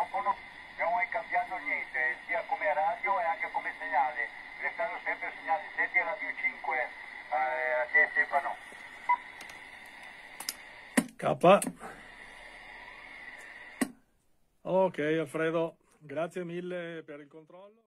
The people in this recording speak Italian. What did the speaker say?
microfono non è cambiato niente, sia come radio e anche come segnale, restando sempre segnali 7 e radio 5. Eh, a te Stefano. K. Ok Alfredo, grazie mille per il controllo.